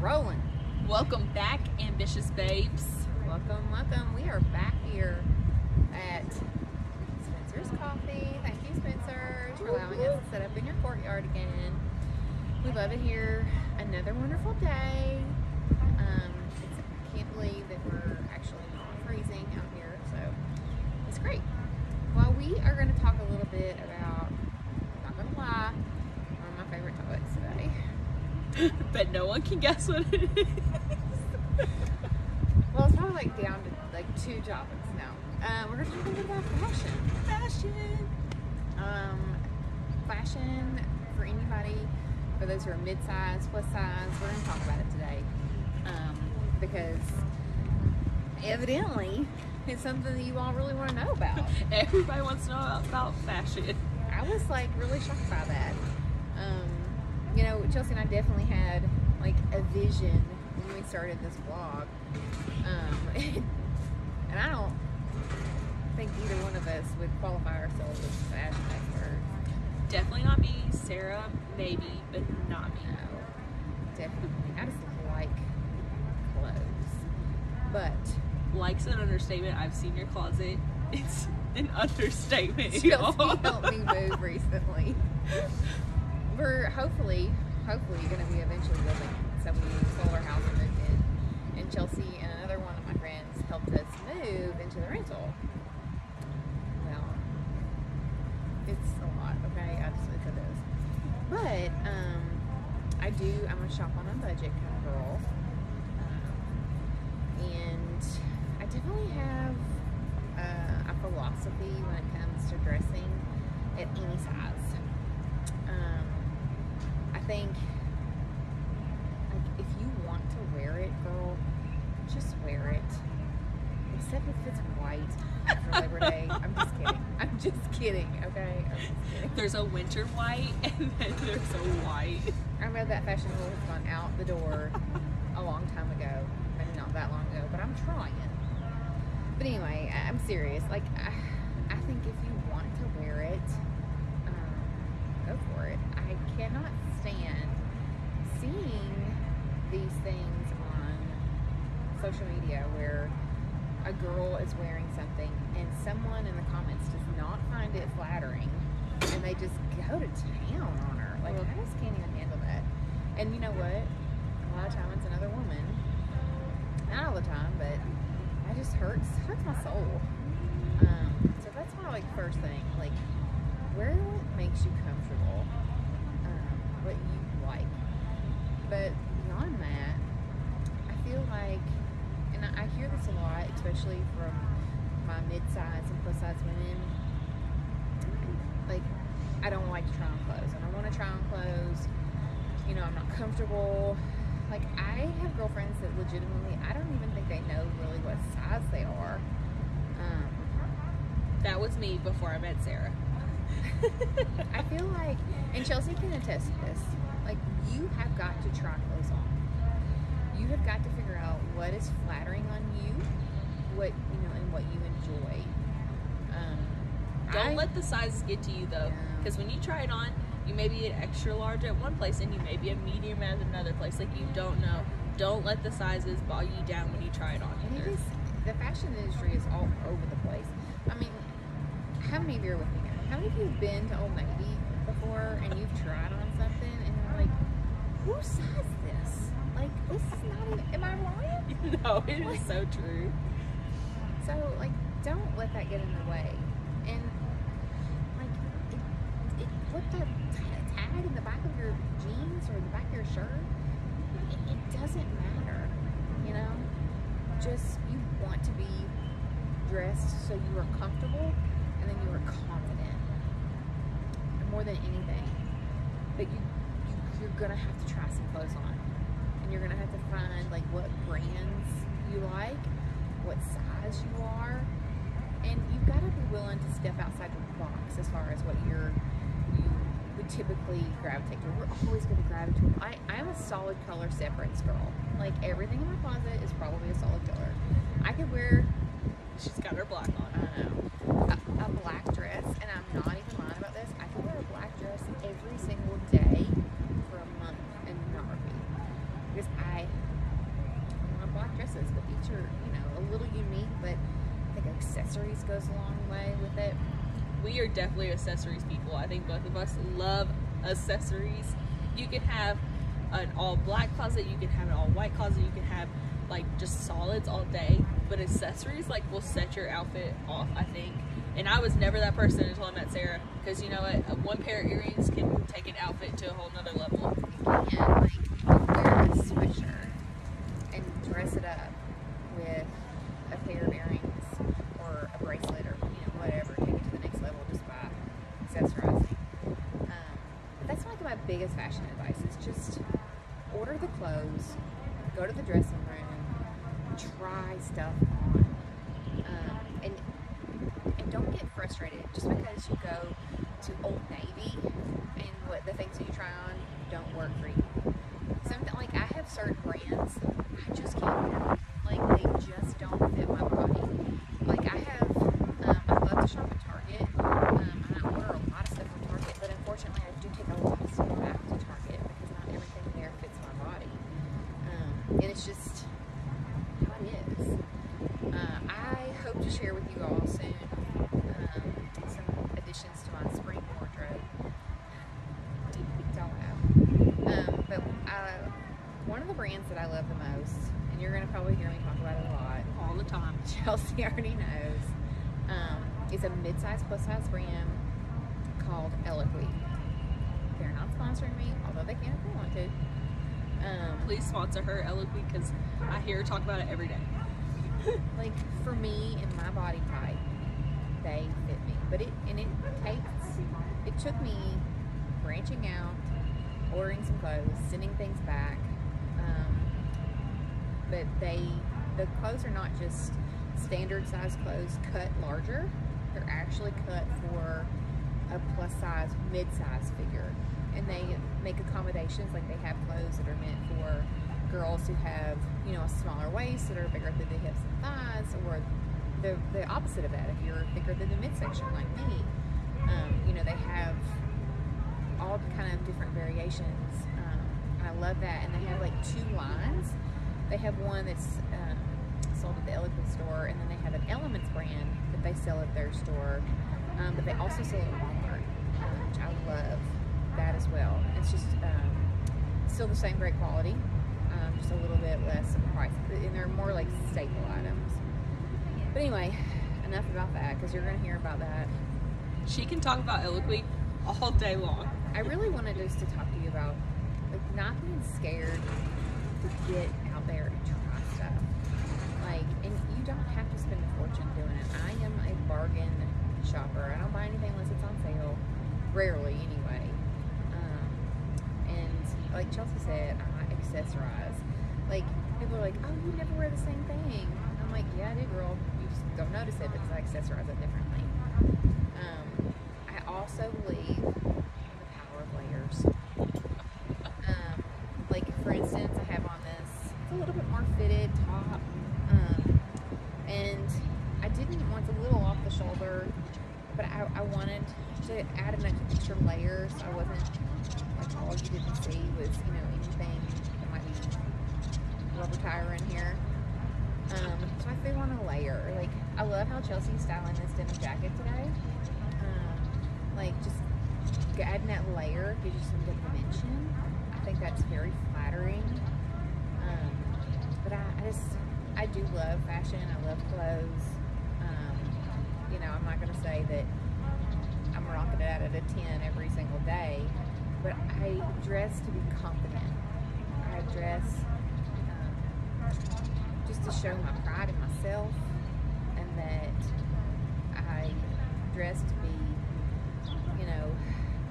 rolling. Welcome back, ambitious babes. Welcome, welcome. We are back here at Spencer's Coffee. Thank you, Spencer, for allowing us to set up in your courtyard again. We love it here. Another wonderful day. Um, I can't believe that we're actually not freezing out here, so it's great. Well, we are going to talk a little bit about, not going to lie, one of my favorite topics today. but no one can guess what it is. Well, it's probably like down to like two topics now. Um, we're gonna talk a little bit about fashion. Fashion. Um, fashion for anybody, for those who are mid-size, plus size. We're gonna talk about it today um, because evidently it's something that you all really want to know about. Everybody wants to know about fashion. I was like really shocked by that. You know, Chelsea and I definitely had like a vision when we started this vlog. Um, and I don't think either one of us would qualify ourselves as fashion experts. Definitely not me. Sarah, maybe, but not me. No, definitely. I just like clothes. But Like's an understatement. I've seen your closet. It's an understatement. Chelsea helped me move recently. We're hopefully, hopefully going to be eventually building. So we sold our house and moved in. And Chelsea and another one of my friends helped us move into the rental. Well, it's a lot, okay? I just, it's a. But, um, I do, I'm a shop on a budget kind of girl. Um, and I definitely have uh, a philosophy when it comes to dressing at any size. I think like if you want to wear it, girl, just wear it. Except if it's white for Labor Day. I'm just kidding. I'm just kidding. Okay. I'm just kidding. There's a winter white and then there's a white. I know that fashion rule has gone out the door a long time ago. Maybe not that long ago, but I'm trying. But anyway, I'm serious. Like, I, I think if you want to wear it, um, go for it. I cannot stand seeing these things on social media where a girl is wearing something and someone in the comments does not find it flattering and they just go to town on her. Like, I just can't even handle that. And you know what? A lot of times it's another woman. Not all the time, but that just hurts hurts my soul. Um, so that's my like first thing. Like, wear what makes you comfortable, what you like. But beyond that, I feel like, and I, hear this a lot, especially from my mid-size and plus-size women. Like, I don't like to try on clothes. I don't want to try on clothes. You know, I'm not comfortable. Like, I have girlfriends that legitimately, I don't even think they know really what size they are. Um, That was me before I met Sarah. I feel like, and Chelsea can attest to this, like, you have got to try clothes on. You have got to figure out what is flattering on you, what, you know, and what you enjoy. Um, Don't I- let the sizes get to you though, Yeah. because when you try it on, you may be an extra large at one place and you may be a medium at another place. Like you don't know. Don't let the sizes bog you down when you try it on. Either. is the fashion industry is all over the place. I mean, how many of you are with me? How many of you been to Old Navy before and you've tried on something and you're like, who says this? Like, this is not even. Am I lying? no, it is so true. So, like, don't let that get in the way. And like, it, it, put the tag in the back of your jeans or the back of your shirt. It, it doesn't matter, you know. Just you want to be dressed so you are comfortable and then you are confident more than anything. But you, you you're gonna have to try some clothes on, and you're gonna have to find like what brands you like, what size you are, and you've got to be willing to step outside the box as far as what you're you would typically gravitate to. We're always going to gravitate. I I'm a solid color separates girl. Like everything in my closet is probably a solid color. I could wear She's got her black on. I know, a, a black dress, and I'm not even lying about this. I could wear a black dress every single day for a month and not repeat because I each are you know a little unique, but I think accessories goes a long way with it. We are definitely accessories people. I think both of us love accessories. You can have an all black closet, you can have an all white closet, you can have like just solids all day, but accessories like will set your outfit off, I think. And I was never that person until I met Sarah, because you know what, one pair of earrings can take an outfit to a whole nother level. You can like wear a sweatshirt and dress it up with a pair of earrings or a bracelet or you know whatever. Take it to the next level just by accessorizing. Um, but that's like my biggest fashion advice is just order the clothes, go to the dressing room, try stuff on, um, and and don't get frustrated just because you go to Old Navy and what the things that you try on don't work for you. Something like I have certain brands I just can't wear. Like they just don't fit my body. Like I have, um, I love to shop at Target. Um, and I order a lot of stuff from Target, but unfortunately I do take a lot of stuff back to Target because not everything there fits my body. Um, and it's just how it is. Uh, I hope to share with you all soon um, some additions to my spring wardrobe. Don't know. Um, but uh, one of the brands that I love the most, and you're going to probably hear me talk about it a lot, All the Chelsea already knows, um, is a mid-size plus size brand called Eloquii. They're not sponsoring me, although they can if they want to. Um, Please sponsor her, Eloquii, because I hear her talk about it every day. like for me and my body type, they fit me. But it and it takes it took me branching out, ordering some clothes, sending things back. Um, but they the clothes are not just standard size clothes cut larger. They're actually cut for a plus size, mid size figure. And they make accommodations like they have clothes that are meant for girls who have, you know, a smaller waist that are bigger through the hips and thighs, or the, the opposite of that if you're thicker than the midsection like me. Um, you know, they have all kind of different variations. Um, I love that. And they have like two lines. They have one that's um, sold at the Eloquii store, and then they have an Elements brand that they sell at their store. Um, but they also sell at Walmart, um, which I love that as well. It's just um, still the same great quality, um, just a little bit less of a price. And they're more like staple items. But anyway, enough about that because you're going to hear about that. She can talk about Eloquii all day long. I really wanted just to talk to you about like not being scared to get out there and try stuff. Like, and you don't have to spend a fortune doing it. I am a bargain shopper. I don't buy anything unless it's on sale. Rarely, anyway. Um, and like Chelsea said, I accessorize. Like people are like, "Oh, you never wear the same thing." I'm like, "Yeah, I do, girl. You just don't notice it because I accessorize it differently." Um, I also believe in the power of layers. Um, like for instance, I have on this. It's a little bit more fitted top, um, and I didn't want a little off the shoulder, but I, I wanted to add an extra layer, so I wasn't like all you didn't see was you know anything that might be rubber tire in here. Um, so I threw on a layer. Like I love how Chelsea's styling this denim jacket today. Um, like just adding that layer gives you some good dimension. I think that's very flattering. Um, but I, I just I do love fashion. I love clothes. Um, you know, I'm not gonna say that I'm rocking it out at a 10 every single day, but I dress to be confident. I dress um, just to show my pride in myself and that I dress to be, you know,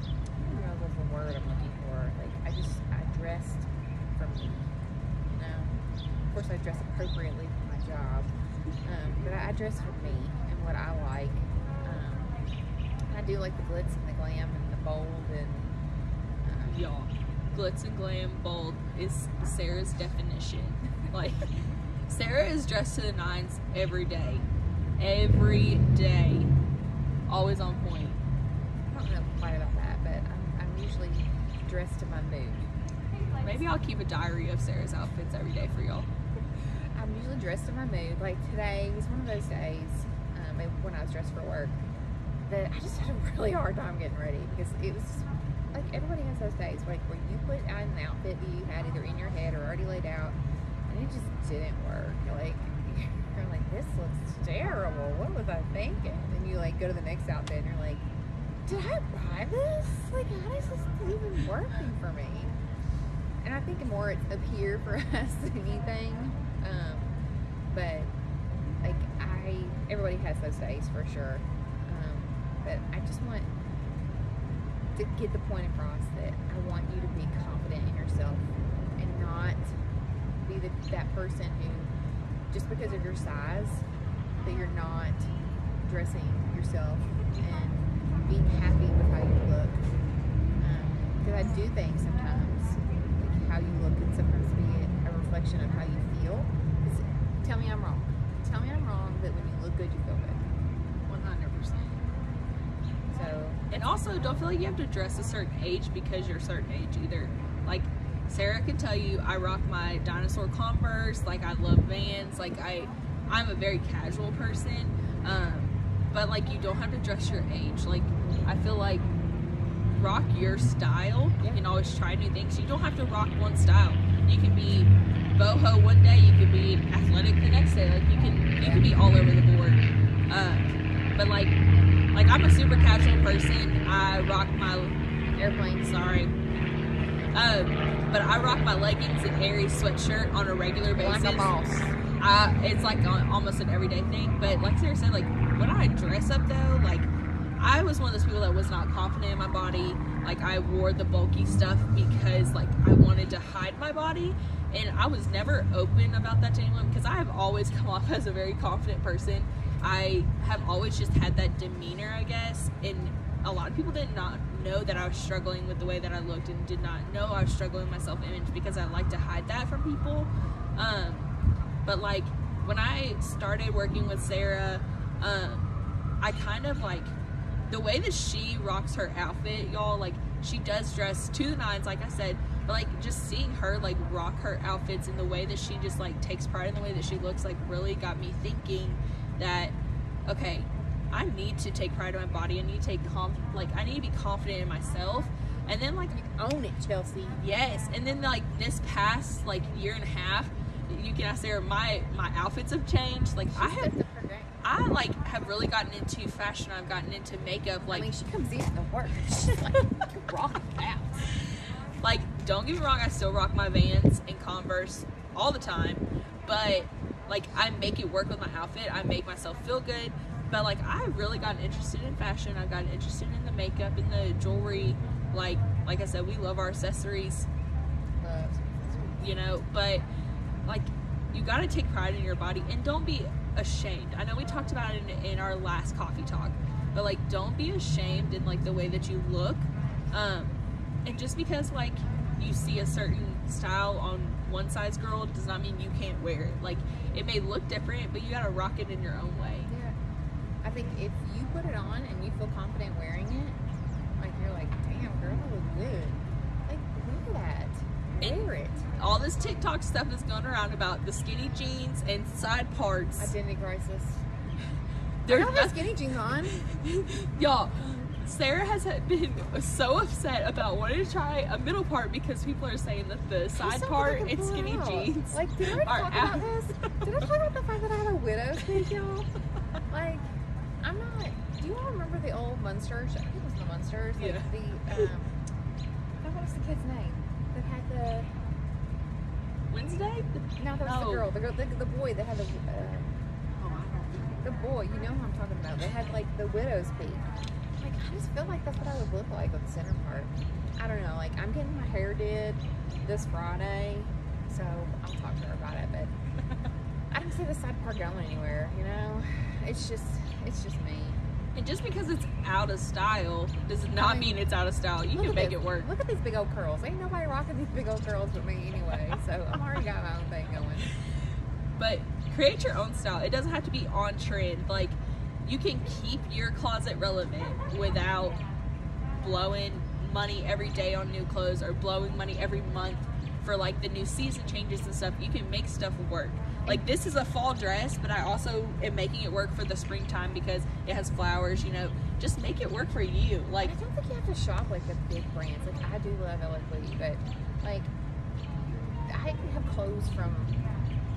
I don't know what's the word I'm looking for. Like, I just, I dressed for me, you know. Of course, I dress appropriately for my job, um, but I, I dress for me and what I like. Um, I do like the glitz and the glam and the bold and um, Y'all, glitz and glam bold is Sarah's definition. Like, Sarah is dressed to the nines every day. Every day. Always on point. I don't know quite about that, but I'm, I'm usually dressed to my mood. Maybe I'll keep a diary of Sarah's outfits every day for y'all. I'm usually dressed in my mood. Like today was one of those days um, when I was dressed for work that I just had a really hard time getting ready because it was like everybody has those days like where you put out an outfit that you had either in your head or already laid out and it just didn't work. Like you're like, this looks terrible. What was I thinking? And you like go to the next outfit and you're like, did I buy this? Like how is this even working for me? And I think more it's up here for us than anything. Um, but like I, everybody has those days for sure. Um, but I just want to get the point across that I want you to be confident in yourself and not be the, that person who, just because of your size, that you're not dressing yourself and being happy with how you look. Because um, I do think sometimes how you look can sometimes be a reflection of how you feel. Tell me I'm wrong. Tell me I'm wrong that when you look good, you feel good. 100%. So, and also don't feel like you have to dress a certain age because you're a certain age either. Like Sarah can tell you, I rock my dinosaur Converse. Like I love Vans. Like I, I'm a very casual person. Um, but like you don't have to dress your age. Like I feel like rock your style. You can always try new things. You don't have to rock one style. You can be boho one day. You can be athletic the next day. Like you can you can be all over the board. Uh, but like like I'm a super casual person. I rock my airplane. Sorry. Um, but I rock my leggings and Aerie sweatshirt on a regular basis. Like a boss. I, it's like almost an everyday thing. But like Sarah said, like when I dress up though, like I was one of those people that was not confident in my body. Like I wore the bulky stuff because like I wanted to hide my body and I was never open about that to anyone because I have always come off as a very confident person. I have always just had that demeanor, I guess, and a lot of people did not know that I was struggling with the way that I looked and did not know I was struggling with my self-image because I like to hide that from people. Um, but like when I started working with Sarah, um, I kind of like the way that she rocks her outfit, y'all, like she does dress to the nines, like I said, but like just seeing her like rock her outfits and the way that she just like takes pride in the way that she looks, like really got me thinking that okay, I need to take pride in my body. I need to take conf like I need to be confident in myself. And then like own it, Chelsea. Yes. And then like this past like year and a half, you can ask Sarah, my my outfits have changed. Like She's I have I like have really gotten into fashion. I've gotten into makeup. Like I mean, she comes in to work. She's like rock out. Like, don't get me wrong, I still rock my Vans and Converse all the time, but like I make it work with my outfit. I make myself feel good. But like I've really gotten interested in fashion. I've gotten interested in the makeup and the jewelry. Like like I said, we love our accessories. You know, but like you got to take pride in your body and don't be ashamed. I know we talked about it in, in our last coffee talk, but like don't be ashamed in like the way that you look. Um, and just because like you see a certain style on one size girl does not mean you can't wear it. Like it may look different, but you gotta rock it in your own way. Yeah. I think if you put it on and you feel confident wearing it, like you're like, damn girl, I look good. Like wear that. Wear it. All this TikTok stuff is going around about the skinny jeans and side parts. Identity crisis. There's I have skinny jeans on. Y'all, Sarah has been so upset about wanting to try a middle part because people are saying that the side part and skinny out. jeans like did I talk out. about this? Did I talk about the fact that I have a widow's peak, y'all? Like, I'm not. Do you all remember the old Munsters? I think it was the Munsters. Like Yeah. The um, what was the kid's name that had the? Wednesday. No, that was No. the girl. The girl. The, the boy that had the. Uh, Oh, I don't the boy. You know who I'm talking about. They had like the widow's peak. Like I just feel like that's what I would look like with the center part. I don't know. Like I'm getting my hair did this Friday, so I'll talk to her about it. But I don't see the side part going anywhere. You know, it's just it's just me. And just because it's out of style does not I mean, mean it's out of style. You can make this. it work. Look at these big old curls. Ain't nobody rocking these big old curls but me anyway. So I'm already got my own thing going. But create your own style. It doesn't have to be on trend. Like you can keep your closet relevant without blowing money every day on new clothes or blowing money every month for like the new season changes and stuff, you can make stuff work. Like this is a fall dress, but I also am making it work for the springtime because it has flowers. You know, just make it work for you. Like I don't think you have to shop like the big brands. Like I do love Eloquii, but like I have clothes from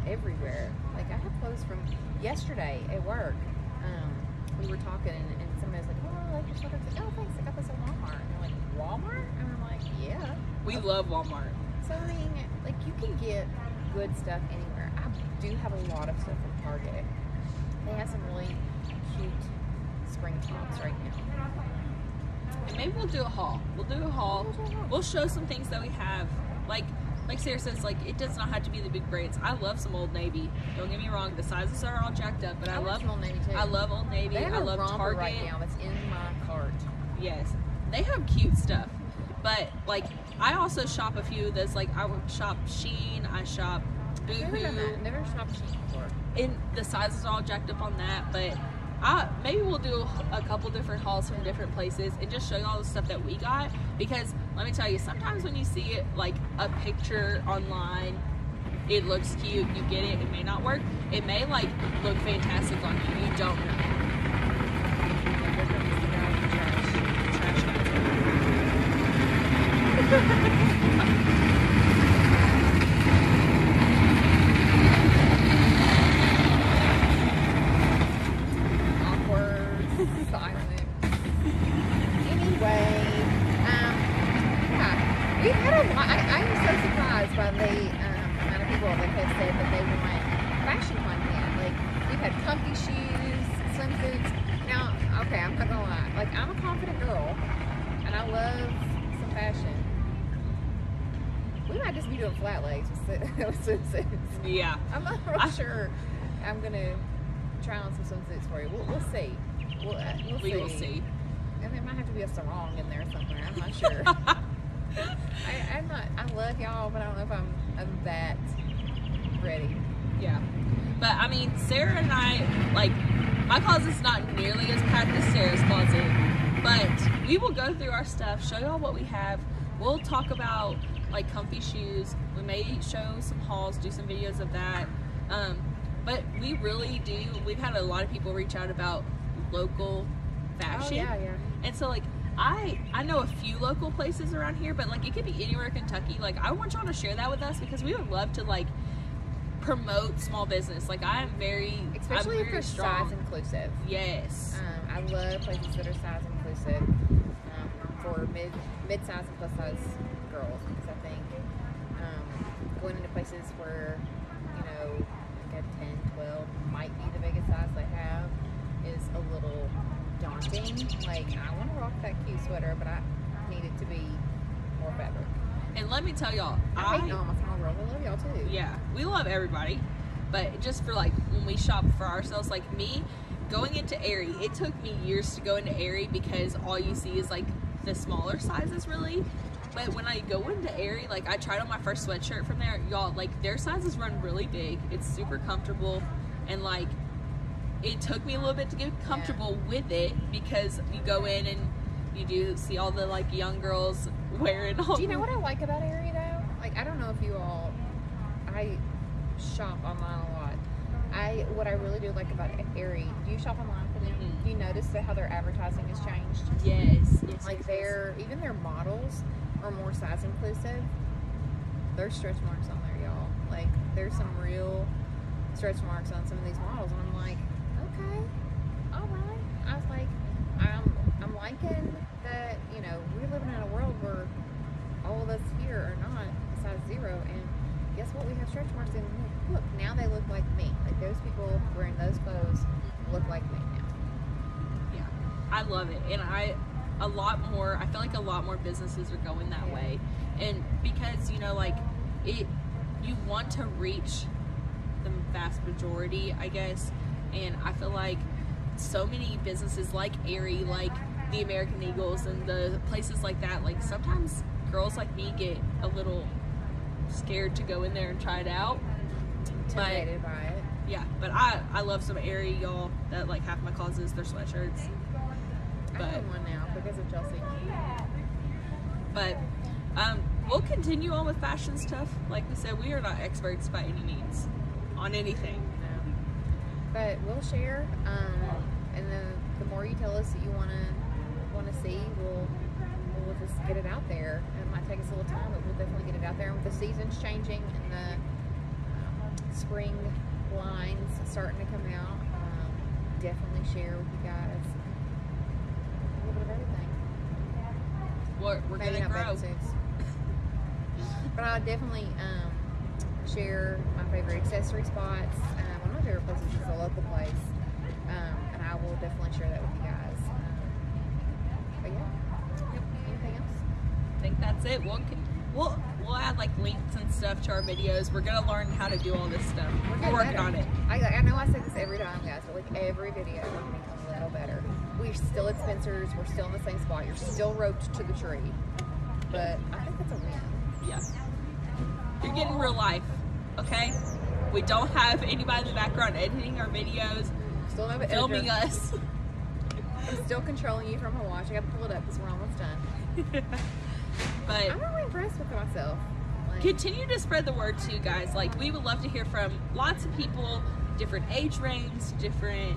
everywhere. Like I have clothes from yesterday at work. Um, we were talking and, and somebody was like, "Oh, I like your sweater." I was like, "Oh, thanks. I got this at Walmart." And they're like, "Walmart?" And I'm like, "Yeah." we love Walmart. So I mean, like you can get good stuff anywhere. I do have a lot of stuff from Target. They have some really cute spring tops right now. And maybe we'll do a haul. We'll do a haul. We'll show some things that we have. Like like Sarah says, like it does not have to be the big brands. I love some Old Navy. Don't get me wrong, the sizes are all jacked up, but I, want love Old Navy too. I love Old Navy. They have I love Target. right now that's in my cart. Yes, they have cute stuff. But like, I also shop a few of those. Like, I would shop Shein. I shop Boohoo. Never shopped Shein before. And the sizes are all jacked up on that. But I maybe we'll do a couple different hauls from different places and just show you all the stuff that we got. Because let me tell you, sometimes when you see it like a picture online. It looks cute, you get it, it may not work. It may like look fantastic on you. You don't know. Like, there comes the guy with the trash. Trash guys. Awkward, silent. Anyway, um, yeah, we've had a lot. I, I am so surprised by the um, amount of people that have said that they want fashion content. Like, we've had comfy shoes, swimsuits. Now, okay, I'm not gonna lie. Like, I'm a confident girl, and I love some fashion. We might just be doing flat lays with swi- with swimsuits. Yeah. I'm not real I- sure. I'm gonna try on some swimsuits for you. We'll, we'll see. We'll, We see. will see. And there might have to be a sarong in there somewhere. I'm not sure. I, I'm not. I love y'all, but I don't know if I'm, I'm that ready. Yeah. But I mean, Sarah and I, like, my closet's not nearly as packed as Sarah's closet, but we will go through our stuff, show y'all what we have. We'll talk about, like, comfy shoes. We may show some hauls, do some videos of that. Um, but we really do, we've had a lot of people reach out about local fashion. Oh yeah, yeah. And so like I I know a few local places around here, but like it could be anywhere in Kentucky. Like I want y'all to share that with us because we would love to like promote small business. Like I am very Especially I'm if very they're strong. size inclusive. Yes. Um, I love places that are size inclusive um, for mid mid size and plus size girls because I think um, going into places where you know like a 10, 12 might be the biggest size they have is a little daunting. Like I want to rock that cute sweater, but I need it to be more fabric. And let me tell y'all, I, I hate all my small girls. I love y'all too. yeah, we love everybody, but just for like when we shop for ourselves, like me going into Aerie, it took me years to go into Aerie because all you see is like the smaller sizes really. But when I go into Aerie, like I tried on my first sweatshirt from there, y'all, like their sizes run really big. It's super comfortable and like it took me a little bit to get comfortable with it because you go in and you do see all the like young girls wearing all Do you know what I like about Aerie though? Like I don't know if you all, I shop online a lot. I what I really do like about Aerie. Do you shop online for them? Mhm. Do you notice that how their advertising has changed? Yes, yes, Like their even their models are more size inclusive. There's stretch marks on there, y'all. Like there's some real stretch marks on some of these models, and I'm like, okay, all right. I was like, I'm I'm liking that. You know, we're living in a world where all of us here are not size zero, and guess what? We have stretch marks, and look, now they look like me. Like those people wearing those clothes look like me now. Yeah, I love it, and I a lot more. I feel like a lot more businesses are going that Yeah. way, and because you know, like it, you want to reach the vast majority, I guess, and I feel like so many businesses like Aerie, like the American Eagles, and the places like that. Like sometimes girls like me get a little scared to go in there and try it out. But Intimidated by it. yeah, but I I love some Aerie, y'all. That like half my closet is their sweatshirts. I But- have one now because of Chelsea. But um, we'll continue on with fashion stuff. Like we said, we are not experts by any means on anything. But we'll share, um, and then the more you tell us that you want to want to see, we'll we'll just get it out there. It might take us a little time, but we'll definitely get it out there. And with the seasons changing and the um, spring lines starting to come out, um, definitely share with you guys a little bit of everything. We're, we're Maybe gonna grow. but I'll definitely um, share my favorite accessory spots. Um, one of my favorite places is a local place, um, and I will definitely share that with you guys. Um, but yeah, anything else? I think that's it. We'll we'll we'll add like links and stuff to our videos. We're gonna learn how to do all this stuff. We're, getting working better. on it. I, I know I say this every time, guys, but like every video, we're gonna become a little better. We're still at Spencer's. We're still in the same spot. You're still roped to the tree, but I think that's a win. Yeah. You're getting real life. Okay. We don't have anybody in the background editing our videos, Still editor. filming us. I'm still controlling you from my watch. I gotta pull it up because we're almost done. but I'm really impressed with myself. Like, continue to spread the word too, guys. Like we would love to hear from lots of people, different age ranges, different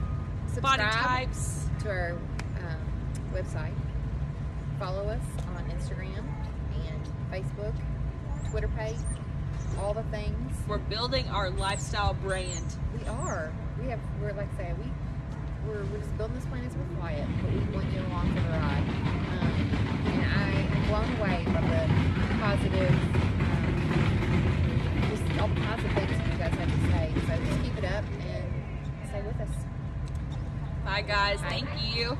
body types. to our um, website. Follow us on Instagram and Facebook, Twitter page, all the things. We're building our lifestyle brand. We are. We have. We're like I say we. We're, we're just building this plan as we're quiet, but we want you along for the ride. Um, and I am blown away by the positive, um, just all the positive things that you guys have to say. So just keep it up and stay with us. Bye, guys. Bye. Thank you.